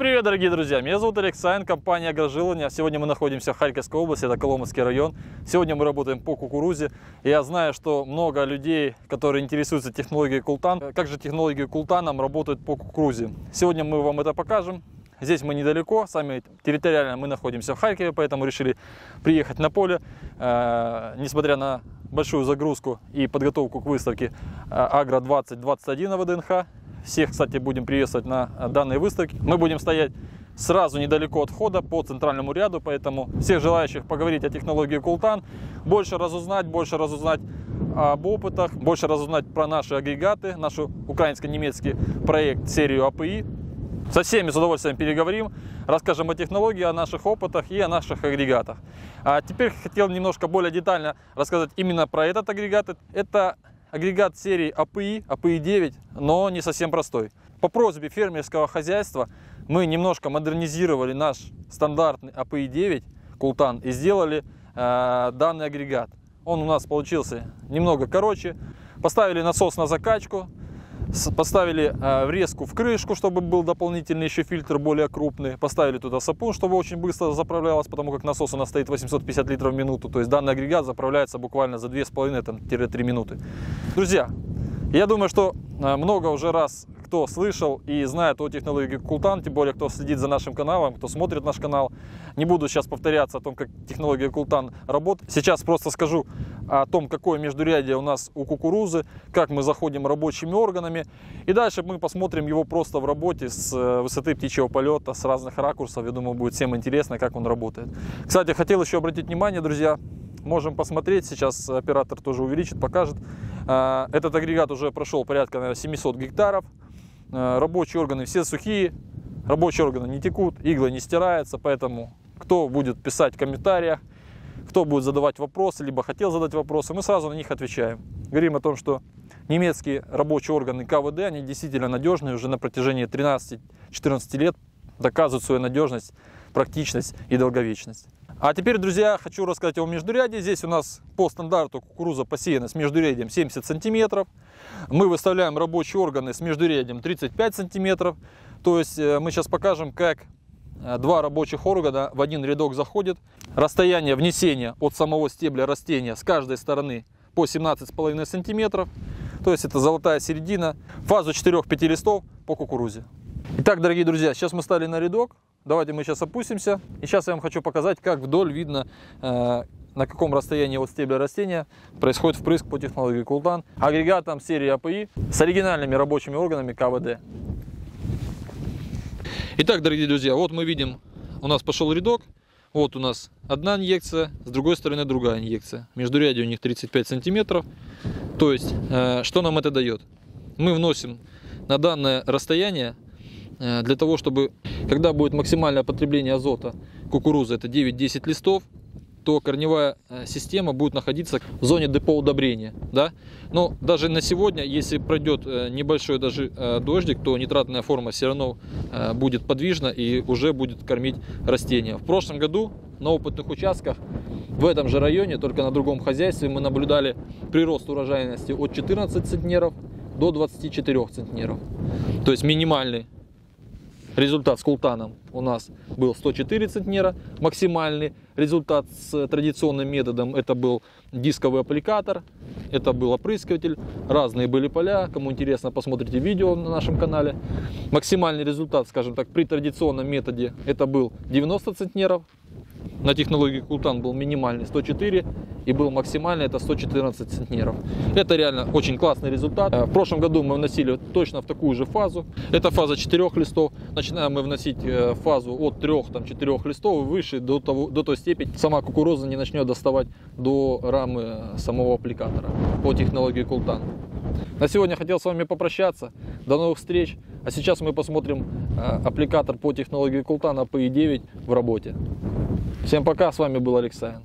Привет, дорогие друзья! Меня зовут Александр, компания «Агрожилование». Сегодня мы находимся в Харьковской области, это Коломовский район. Сегодня мы работаем по кукурузе. Я знаю, что много людей, которые интересуются технологией Култан, как же технологии Култаном работают по кукурузе. Сегодня мы вам это покажем. Здесь мы недалеко, сами территориально мы находимся в Харькове, поэтому решили приехать на поле. Э, несмотря на большую загрузку и подготовку к выставке Агро 2021 на ВДНХ, всех, кстати, будем приветствовать на э, данной выставке. Мы будем стоять сразу недалеко от входа по центральному ряду, поэтому всех желающих поговорить о технологии Култан, больше разузнать, больше разузнать об опытах, больше разузнать про наши агрегаты, наш украинско-немецкий проект, серию АПИ. Со всеми с удовольствием переговорим, расскажем о технологии, о наших опытах и о наших агрегатах. А теперь хотел немножко более детально рассказать именно про этот агрегат. Это агрегат серии API, API 9, но не совсем простой. По просьбе фермерского хозяйства мы немножко модернизировали наш стандартный API 9 Култан и сделали э, данный агрегат. Он у нас получился немного короче. Поставили насос на закачку, Поставили э, врезку в крышку, чтобы был дополнительный еще фильтр более крупный. Поставили туда сапун, чтобы очень быстро заправлялось, потому как насос у нас стоит 850 литров в минуту. То есть данный агрегат заправляется буквально за 2,5-3 минуты. Друзья, я думаю, что э, много уже раз кто слышал и знает о технологии Култан, тем более кто следит за нашим каналом, кто смотрит наш канал. Не буду сейчас повторяться о том, как технология Култан работает. Сейчас просто скажу о том, какое междурядие у нас у кукурузы, как мы заходим рабочими органами. И дальше мы посмотрим его просто в работе с э, высоты птичьего полета, с разных ракурсов. Я думаю, будет всем интересно, как он работает. Кстати, хотел еще обратить внимание, друзья, можем посмотреть, сейчас оператор тоже увеличит, покажет. Э, этот агрегат уже прошел порядка наверное, 700 гектаров. Э, рабочие органы все сухие, рабочие органы не текут, иглы не стираются, поэтому кто будет писать в комментариях, кто будет задавать вопросы, либо хотел задать вопросы, мы сразу на них отвечаем. Говорим о том, что немецкие рабочие органы КВД, они действительно надежные, уже на протяжении 13-14 лет доказывают свою надежность, практичность и долговечность. А теперь, друзья, хочу рассказать о междуряде. Здесь у нас по стандарту кукуруза посеяна с междурядием 70 сантиметров. Мы выставляем рабочие органы с междурядием 35 сантиметров. То есть э, мы сейчас покажем, как два рабочих органа в один рядок заходят. Расстояние внесения от самого стебля растения с каждой стороны по 17,5 сантиметров. То есть это золотая середина. Фазу 4-5 листов по кукурузе. Итак, дорогие друзья, сейчас мы стали на рядок. Давайте мы сейчас опустимся. И сейчас я вам хочу показать, как вдоль видно, э, на каком расстоянии от стебля растения происходит впрыск по технологии Култан. Агрегатом серии АПИ с оригинальными рабочими органами КВД. Итак, дорогие друзья, вот мы видим, у нас пошел рядок. Вот у нас одна инъекция, с другой стороны другая инъекция. Междурядие у них 35 сантиметров. То есть, э, что нам это дает? Мы вносим на данное расстояние Э, для того, чтобы, когда будет максимальное потребление азота кукурузы, это 9-10 листов, то корневая э, система будет находиться в зоне депо удобрения. Да? Но даже на сегодня, если пройдет э, небольшой даже дождик, то нитратная форма все равно будет подвижна и уже будет кормить растения. В прошлом году на опытных участках в этом же районе, только на другом хозяйстве, мы наблюдали прирост урожайности от 14 центнеров до 24 центнеров. То есть минимальный Результат с култаном у нас был 104 центнера, максимальный. Результат с традиционным методом это был дисковый аппликатор, это был опрыскиватель, разные были поля. Кому интересно, посмотрите видео на нашем канале. Максимальный результат, скажем так, при традиционном методе это был 90 центнеров, на технологии Култан был минимальный 104 и был максимальный это 114 центнеров. Это реально очень классный результат. Э, в прошлом году мы вносили точно в такую же фазу. Это фаза 4 листов. Начинаем мы вносить э, фазу от 3-4 листов и выше до, того, до той степени сама кукуруза не начнет доставать до рамы самого аппликатора по технологии Култан. На сегодня хотел с вами попрощаться. До новых встреч. А сейчас мы посмотрим э, аппликатор по технологии Култан API9 в работе. Всем пока, с вами был Александр.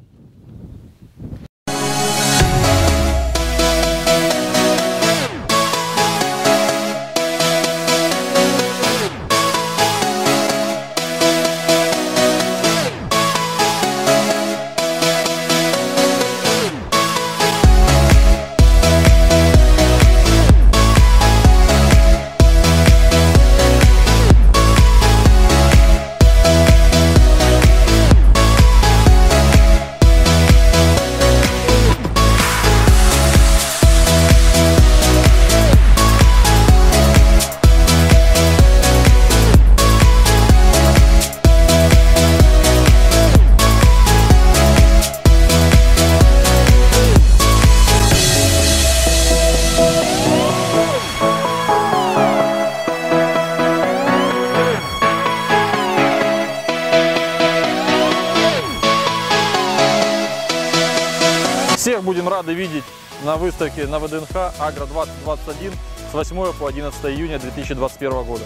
Будем рады видеть на выставке на ВДНХ Агро 2021 с 8 по 11 июня 2021 года.